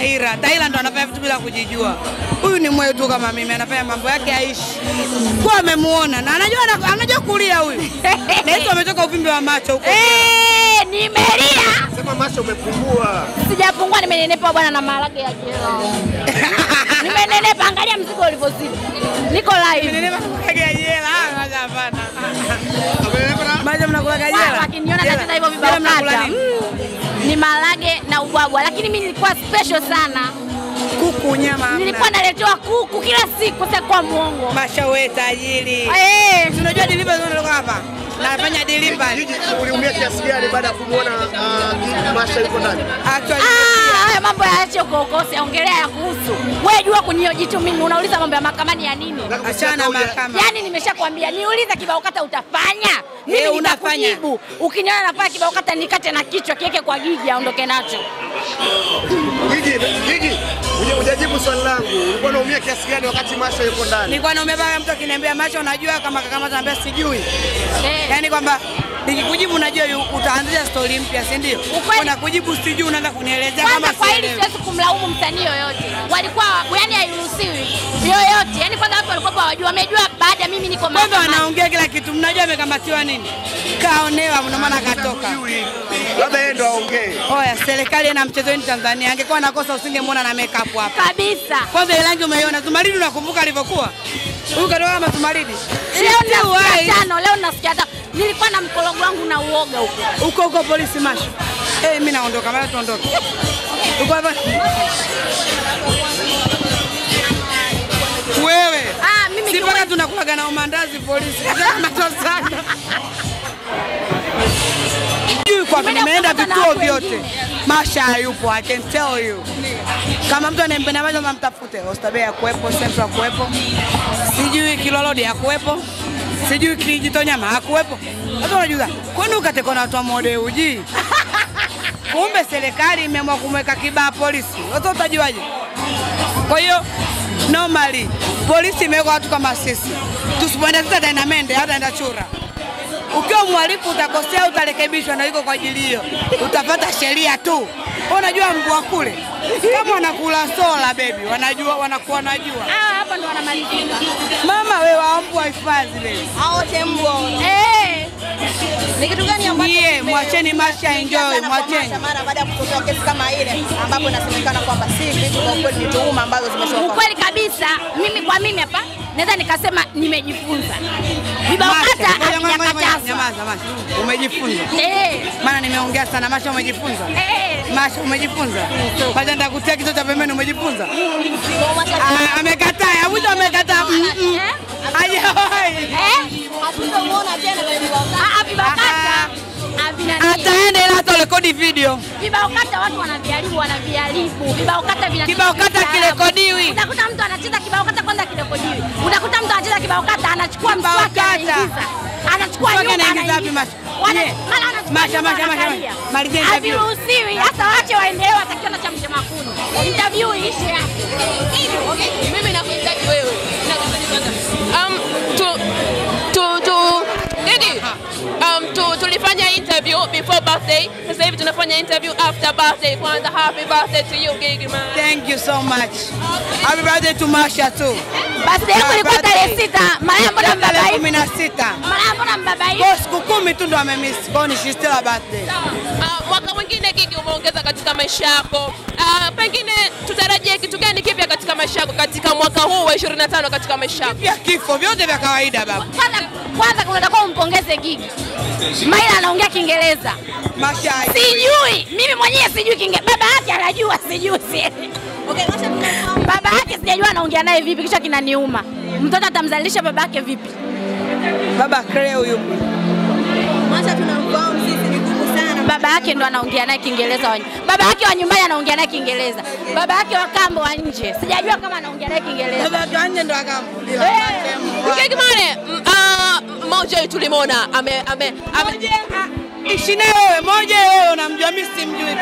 Tahira. Tahira ndo anafanya vitu bila kujijua. Huyu ni mwe tu kama mimi, anafanya mambo yake aishi. Kwa amemuona na anajua anajua kulia huyu. Na hizo ametoka uvimbe wa macho huko. Eh, nimelia. Sema macho umepungua. Sijapungua, nimenenepa bwana na maharage ya jela. Nimenenepa, angalia mzigo ulivyozidi. Niko live. Nimenenepa maharage ya jela. Ah, hapana. Mbona mnakula jela. wakiniona nacheza hivyo vibaya. mnakula nini? Mm, Ni maharage mimi nilikuwa special sana. Kuku nyama. Nilikuwa naletewa kuku kila siku, sasa kwa muongo. Masha wewe tajiri. Eh, tunajua unajua delivery ndio hapa? Nafanya delivery. Uliumia kiasi gani baada ya kumuona uh, Masha yuko ndani? Actually, Huko huko, siongelea ya kuhusu. Wewe jua kuniojitu mimi, unauliza mambo ya mahakamani ya nini? achana na mahakama. Yaani nimeshakwambia niulize kibao kata utafanya. Mimi hey, unafanya. nitakujibu. Ukiniona nafanya kibao kata nikate na kichwa kiweke kwa gigi aondoke nacho. Gigi, Gigi. huja- hujajibu swali langu. Ulikuwa unaumia kiasi gani wakati Masha yuko ndani? nilikuwa naumia mpaka mtu akiniambia macho, unajua kama kama naambia sijui. Eh. Yaani kwamba nikikujibu najua utaanzia utaanzisha story mpya, si ndio? Na kujibu sijui, unaanza kunielezea kama kwa hili siwezi kumlaumu msanii yoyote, walikuwa yani hairuhusiwi yoyote, yani kwanza watu walikuwa hawajua, wamejua baada mimi niko Kwanza wanaongea kila kitu, mnajua amekamatiwa nini? Kaonewa, ndio maana akatoka. Labda yeye ndo aongee. Oya, serikali ina mchezoni Tanzania, angekuwa nakosa usingemwona na makeup hapa. kabisa. Kwanza ile rangi umeiona, Zumaridi unakumbuka alivyokuwa? Huyu katoka kama Zumaridi. Leo Nilikuwa na mkologo wangu na uoga huko. Huko huko polisi masho. Eh, mimi naondoka, mara tuondoke. Uko hapa? Wewe. Ah, mimi Si mpaka tunakulaga na umandazi polisi. Kama sana. Sijui kwa Nimeenda vituo vyote. Masha hayupo, I can tell you. Kama mtu anayempenda Masha mtafute. Oysterbay ya kuepo, Central kuepo. Sijui Kilolodi ya kuwepo. Sijui Kijitonyama hakuwepo. Sasa unajuza, kwani ukatekwa na watu wa mode uji? Kumbe serikali imeamua kumweka kibaa polisi. Sasa utajuaje? Kwa hiyo normally polisi imeweka watu kama sisi, tusipoenda mende, hataenda chura. Ukiwa mhalifu utakosea, utarekebishwa na iko kwa ajili hiyo, utapata sheria tu. Unajua mbwa kule kama wanakula sola bebi, wanajua wanakuwa wanajua. Ah, hapa ndo wanamalizika. Mama wewe wa mbwa hifadhi bebi, wote mbwa Eh, ni kitu gani ambacho yeye mwacheni Masha enjoy, mwacheni. Mara baada ya kutokea kesi kama ile ambapo inasemekana kwamba si vitu kwa kweli ni tuhuma ambazo zimeshoka ukweli kabisa, mimi kwa mimi hapa naweza nikasema nimejifunza. Vibao hata kata havijakatazwa. umejifunza Eh, maana nimeongea sana. Masha, umejifunza eh. Masha, umejifunza Masha, nitakutia kichwa cha pembeni, umejifunza Ah, amekataa, Abuja amekataa. Mm, mm. Eh? Hajawahi. Eh? hatutomuona tena kwenye vibao kata. Ah, ah, vibao kata havina nini. Ataenda ila atarekodi video. Vibao kata watu wanaviharibu, wanaviharibu. Vibao kata vina Kibao kata kirekodiwi. Utakuta mtu anacheza kibao kata kwanza kirekodiwi. Unakuta mtu anacheza kibao kata anachukua mswaki kata. anaingiza. Anachukua nyumba anaingiza wapi. Masha? Mara anachukua Masha, Masha, Masha, Malizeni interview. Haviruhusiwi. Hasa wache waendelee watakiona na chamsha makuni. Interview iishe hapo. mimi nakuhitaji wewe birthday sasa hivi tunafanya interview after birthday kwanza happy birthday to you Gigi man Thank you so much. Happy birthday to Masha too. Birthday yangu ilikuwa tarehe sita. Mara mbona mbaba mbabaifu? kumi na sita. Mara mbona mbabaifu? Kwa siku kumi tu ndo amemiss. Kwa she ni she's still a birthday. uh, mwaka mwingine Gigi umeongeza katika maisha yako uh, pengine tutarajie kitu gani kipya katika maisha yako katika mwaka huu wa 25 katika maisha yako Kipya kifo vyote vya kawaida baba. Kwanza unatakiwa umpongeze Gigi. Maila anaongea Kiingereza. Sijui, mimi mwenyewe sijui Kiingereza. Baba yake anajua, sijui. Okay, Baba yake sijajua anaongea naye vipi, kisha kinaniuma. Mtoto atamzalisha baba yake vipi? Baba tunamfahamu sisi ngumu sana. Baba yake ndo anaongea naye Kiingereza. wa- Baba yake wa nyumbani anaongea naye Kiingereza. Baba yake wa kambo wa nje, sijajua kama anaongea naye Kiingereza. Baba yake ndo nje ndo akambo. man mm, moja tulimwona ame, ame, ame, Ishi naye wewe, moja wewe unamjua, mimi simjui